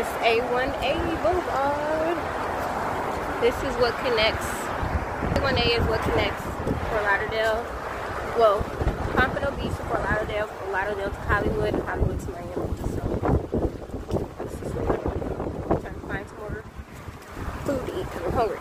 This A1A Boulevard. This is what connects. A1A is what connects Fort Lauderdale. Well, Pompano Beach to Fort Lauderdale, Fort Lauderdale to Hollywood, and Hollywood to Miami. So, this is what I'm trying to find some more food to eat because I'm hungry.